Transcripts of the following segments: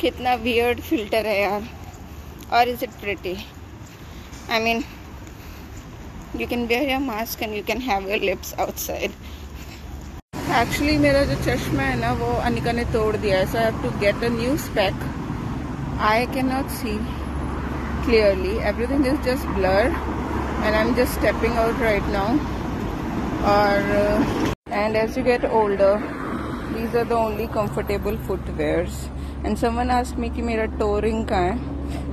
कितना weird filter है यार। और is it pretty I mean you can wear your mask and you can have your lips outside actually मेरा जो चश्मा है ना, वो अनिका ने तोड़ दिया है so I have to get a new spec I can not see clearly everything is just blur and I am just stepping out right now और and as you get older these are the only comfortable footwears and someone ask me कि मेरा toe ring का है?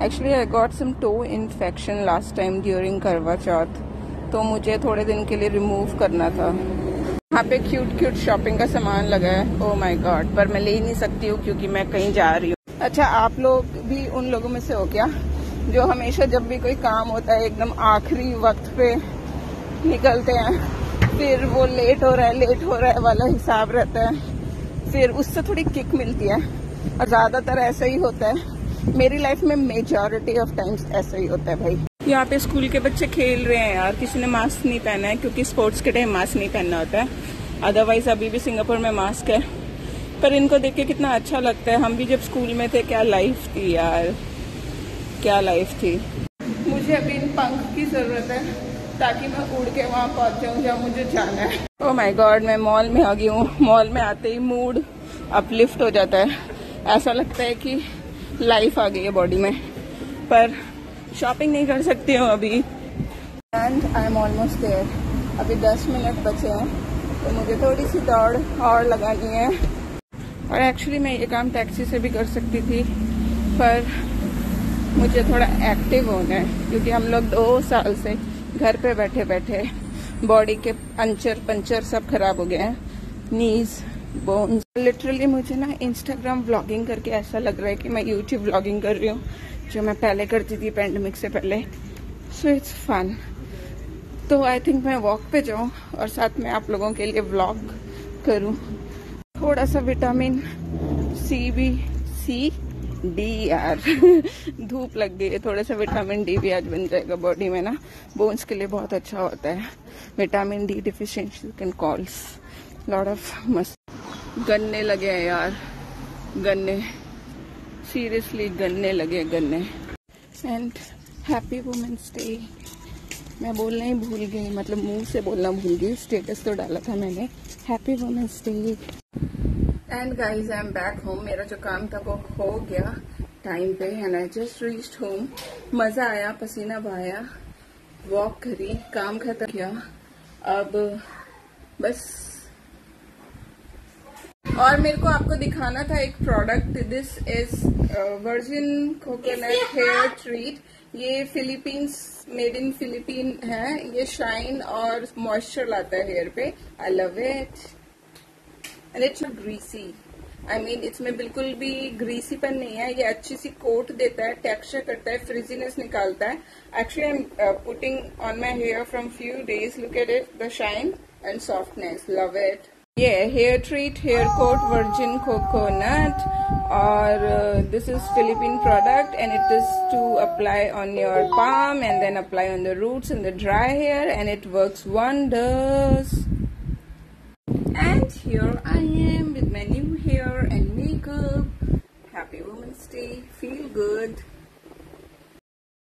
Actually I got some toe infection last time during Karwa Chauth तो मुझे थोड़े दिन के लिए रिमूव करना था। यहाँ पे क्यूट क्यूट शॉपिंग का सामान लगा है। ओ माय गॉड पर मैं ले ही नहीं सकती हूँ क्योंकि मैं कहीं जा रही हूँ। अच्छा आप लोग भी उन लोगों में से हो क्या? जो हमेशा जब भी कोई काम होता है, एकदम आखिरी वक्त पे निकलते हैं, फिर वो लेट हो रहा है लेट हो रहा है वाला हिसाब रहता है। फिर उससे थोड़ी किक मिलती है। और ज़्यादातर ऐसा ही होता है। मेरी लाइफ में मेजोरिटी ऑफ़ टाइम्स ऐसा ही होता है भाई। यहाँ पे स्कूल के बच्चे खेल रहे हैं यार किसी ने मास्क नहीं पहना है क्योंकि स्पोर्ट्स के टाइम मास्क नहीं पहनना होता है। अदरवाइज़ अभी भी सिंगापुर में मास्क है। पर इनको देख के कितना अच्छा लगता है। हम भी जब स्कूल में थे क्या लाइफ थी यार। क्या लाइफ थी। मुझे अभी इन पंख की ज़रूरत है ताकि मैं उड़ के वहाँ पहुँच जाऊँ जहाँ मुझे जाना है। ओ माय गॉड मैं मॉल में आ गई हूँ। मॉल में आते ही मूड अपलिफ्ट हो जाता है। ऐसा लगता है कि लाइफ आ गई है बॉडी में, पर शॉपिंग नहीं कर सकती हूँ अभी। And I am almost there अभी 10 मिनट बचे हैं तो मुझे थोड़ी सी दौड़ और लगानी है। और एक्चुअली मैं ये काम टैक्सी से भी कर सकती थी, पर मुझे थोड़ा एक्टिव होना है, क्योंकि हम लोग दो साल से घर पे बैठे बैठे बॉडी के पंचर पंचर सब खराब हो गए हैं नीज बोन्स लिटरली मुझे ना इंस्टाग्राम व्लॉगिंग करके ऐसा लग रहा है कि मैं यूट्यूब व्लॉगिंग कर रही हूँ, जो मैं पहले करती थी पैंडमिक से पहले। सो इट्स फन तो आई थिंक मैं वॉक पे जाऊँ और साथ में आप लोगों के लिए व्लॉग करूँ। थोड़ा सा विटामिन सी भी सी डी यार धूप लग गई है, थोड़ा सा विटामिन डी भी आज बन जाएगा बॉडी में ना। बोन्स के लिए बहुत अच्छा होता है। Vitamin D deficiency can cause lot of मस्त गन्ने लगे हैं यार, गन्ने। सीरियसली गन्ने लगे, गन्ने। एंड हैप्पी वुमेंस डे मैं बोलना ही भूल गई मतलब मुँह से बोलना भूल गई स्टेटस तो डाला था मैंने। Happy women's day and guys I am back home मेरा जो काम था वो हो गया टाइम पे and I just reached home मज़ा आया, पसीना बहाया। वॉक करी, काम खत्म किया। अब बस और मेरे को आपको दिखाना था एक product this is virgin coconut hair treat ये फिलीपींस मेड इन फिलीपीन है. ये शाइन और मॉइस्चर लाता है हेयर पे. I love it and it's greasy I mean इसमें बिल्कुल भी ग्रीसी ग्रीसीपन नहीं है. ये अच्छी सी कोट देता है टेक्सचर करता है फ्रिजीनेस निकालता है. Actually I am putting on my hair from few days look at it the shine and softness love it Yeah, hair treat, hair coat, virgin coconut or uh, this is Philippine product and it is to apply on your palm and then apply on the roots and the dry hair and it works wonders. And here I am with my new hair and makeup. Happy Women's Day. Feel good.